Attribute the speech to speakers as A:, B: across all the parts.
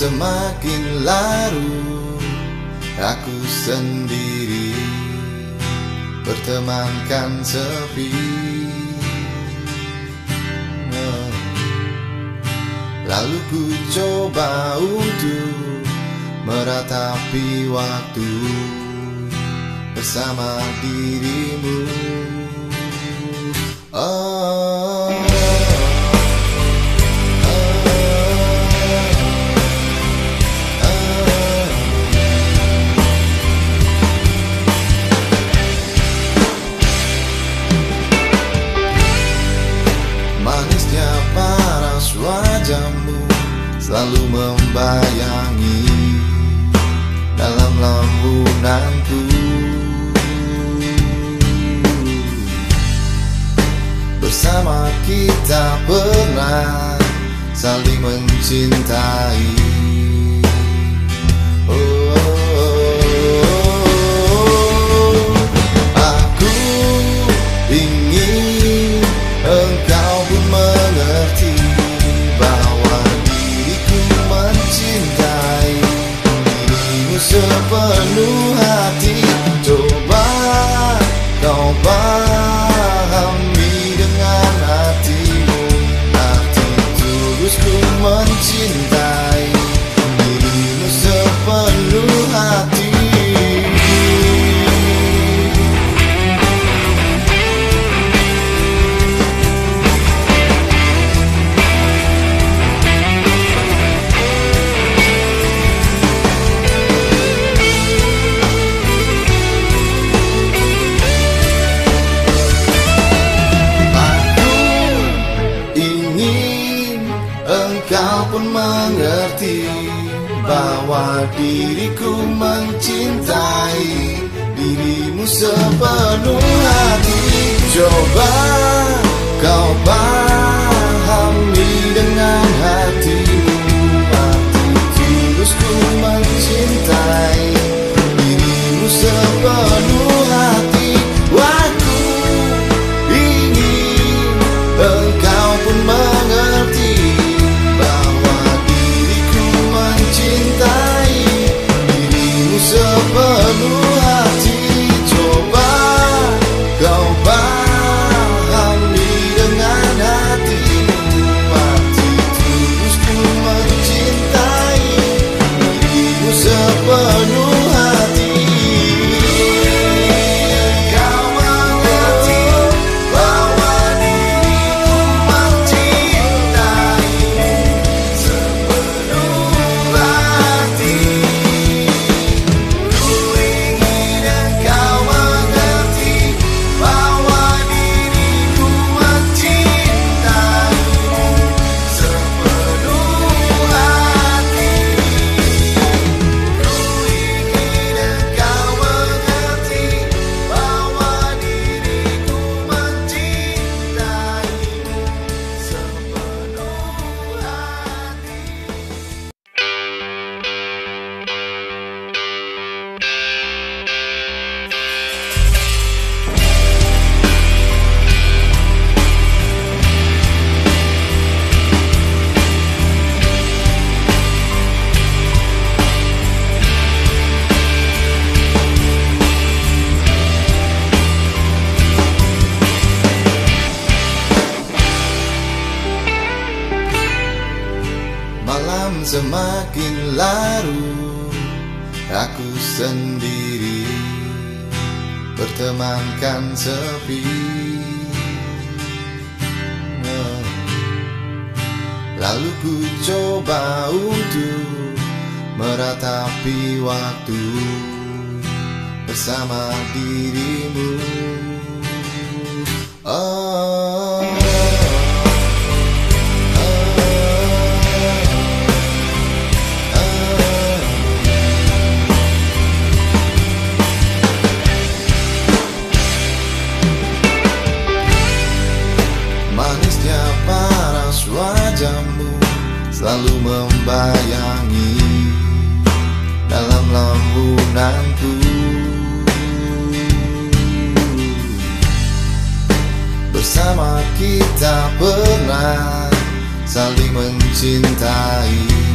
A: Semakin larut. Aku sendiri Bertemankan sepi. Lalu ku coba untuk meratapi waktu bersama dirimu. Oh. menantu. Bersama kita pernah saling mencintai. diriku mencintai dirimu sepenuh hati. Coba semakin larut. Aku sendiri Bertemankan sepi. Lalu ku coba untuk Meratapi waktu Bersama dirimu. Oh. pernah saling mencintai.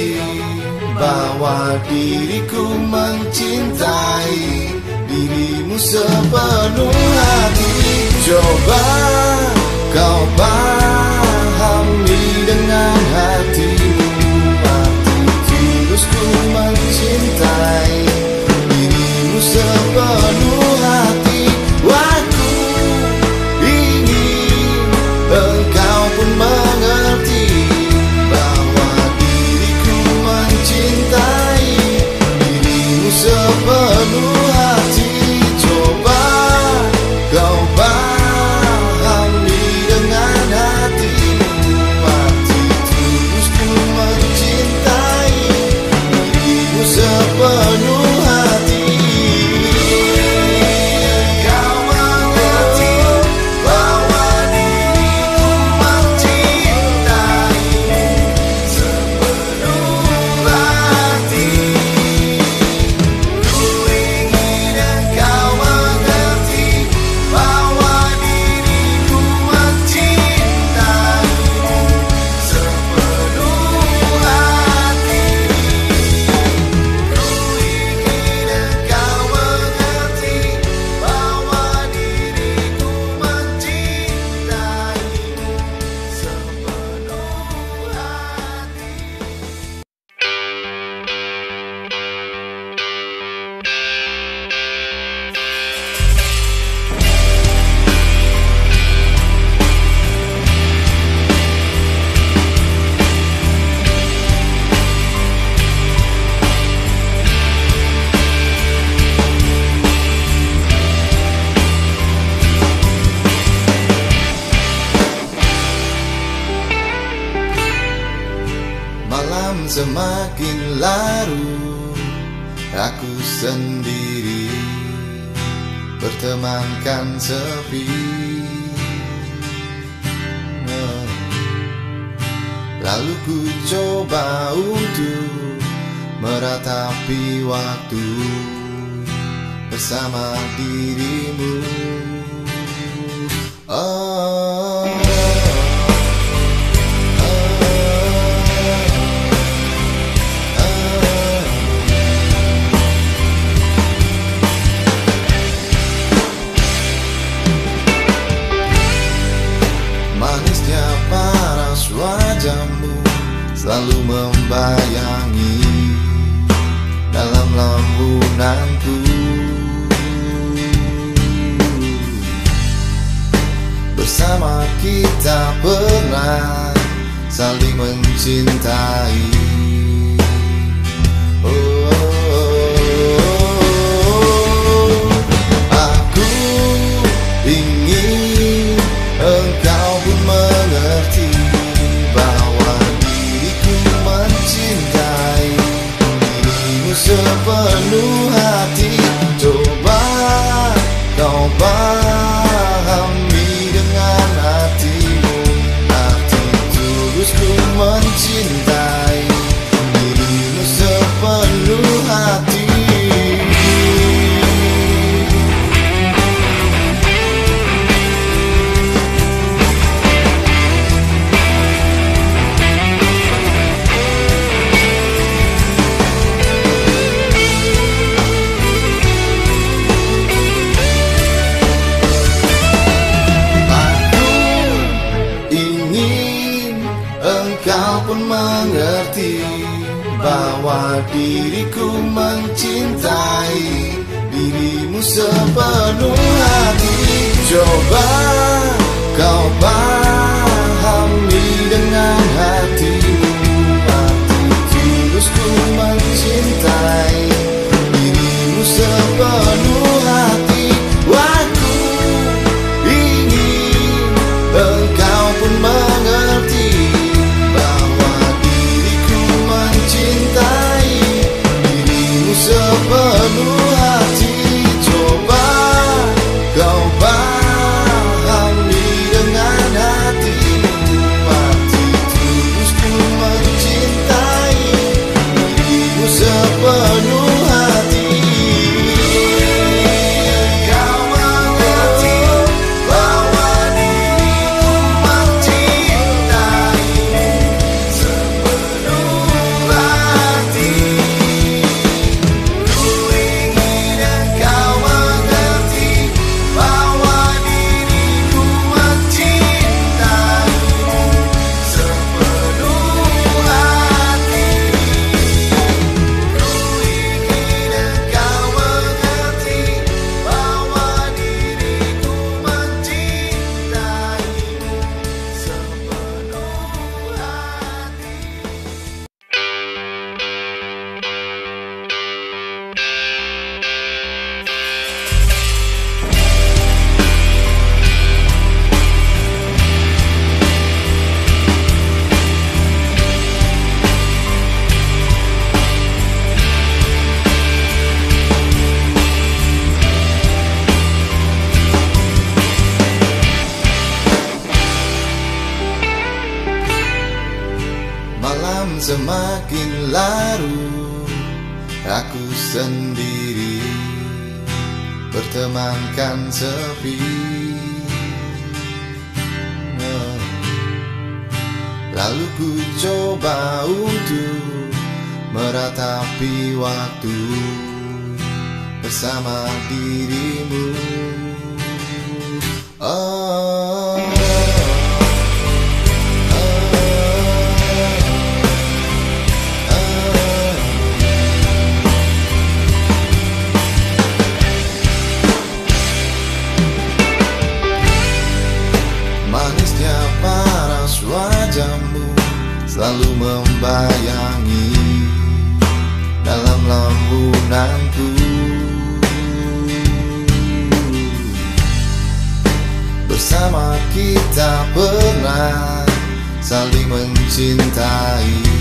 A: Bawa bahwa diriku mencintai dirimu sepenuh hati coba kau bayangkan. berlalu Aku sendiri Bertemankan sepi. Lalu ku coba untuk Meratapi waktu Bersama dirimu. Oh. Bayangi dalam lambunanku. Bersama kita pernah saling mencintai. my bahwa diriku mencintai dirimu sepenuh hati coba kau bahas. Semakin larut Aku sendiri bertemankan sepi. Lalu ku coba untuk meratapi waktu bersama dirimu oh. Lambunanku Bersama kita pernah Saling mencintai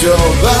A: mencintai Dirimu sepenuh hati Coba